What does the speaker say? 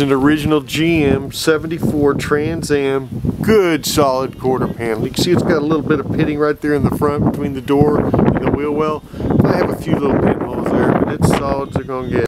an original GM 74 Trans Am, good solid quarter panel. You can see it's got a little bit of pitting right there in the front between the door and the wheel well. I have a few little pinholes there, but it's solid they're gonna get.